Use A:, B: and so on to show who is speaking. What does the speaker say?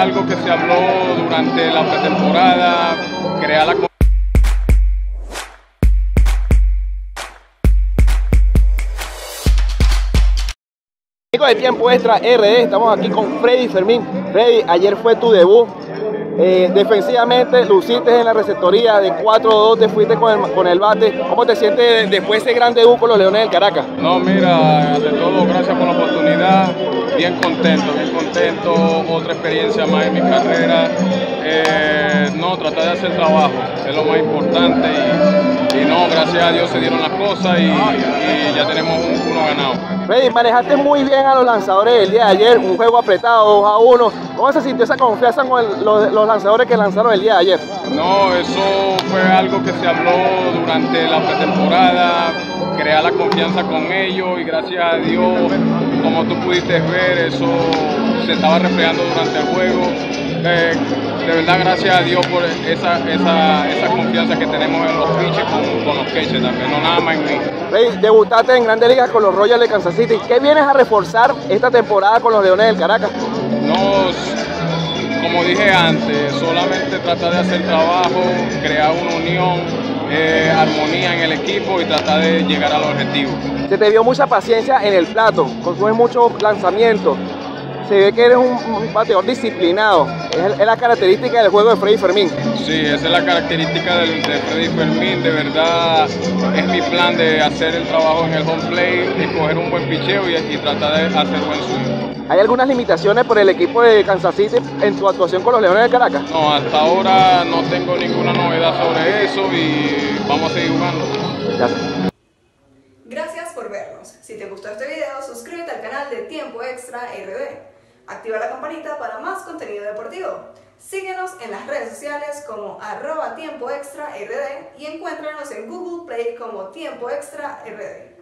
A: algo que se habló durante la pretemporada, crear la
B: Amigos de Tiempo Extra RD, estamos aquí con Freddy Fermín. Freddy, ayer fue tu debut. Eh, defensivamente luciste en la receptoría de 4-2, te fuiste con el, con el bate. ¿Cómo te sientes después de ese gran debut con los Leones del Caracas?
A: No, mira, ante todo, gracias por la oportunidad. Bien contento, bien contento. Otra experiencia más en mi carrera. Eh, no, tratar de hacer trabajo, es lo más importante. Y, y no, gracias a Dios se dieron las cosas y, y ya tenemos un, uno ganado.
B: Freddy, manejaste muy bien a los lanzadores del día de ayer, un juego apretado 2 a 1. ¿Cómo se sintió esa confianza con el- los, los lanzadores que lanzaron el día de ayer?
A: No, eso fue algo que se habló durante la pretemporada, crear la confianza con ellos y gracias a Dios, como tú pudiste ver, eso se estaba reflejando durante el juego. Eh, de verdad, gracias a Dios por esa, esa, esa confianza que tenemos en los pitches con, con los catchers también, no nada más en mí.
B: Debutaste en Grandes Ligas con los Royals de Kansas City. ¿Qué vienes a reforzar esta temporada con los Leones del Caracas?
A: Nos, como dije antes, solamente tratar de hacer trabajo, crear una unión, eh, armonía en el equipo y tratar de llegar al objetivo.
B: Se te vio mucha paciencia en el plato, consumes muchos lanzamientos. Se ve que eres un, un bateador disciplinado. Es, la característica del juego de Freddy Fermín.
A: Sí, esa es la característica del- de Freddy Fermín. De verdad, es mi plan de hacer el trabajo en el home plate, escoger un buen picheo y, y tratar de hacer buen swing.
B: ¿Hay algunas limitaciones por el equipo de Kansas City en tu actuación con los Leones de Caracas?
A: No, hasta ahora no tengo ninguna novedad sobre eso y vamos a seguir jugando.
B: Gracias.
C: Gracias por vernos. Si te gustó este video, suscríbete al canal de Tiempo Extra RD. Activa la campanita para más contenido deportivo. Síguenos en las redes sociales como arroba Tiempo Extra RD y encuéntranos en Google Play como Tiempo Extra RD.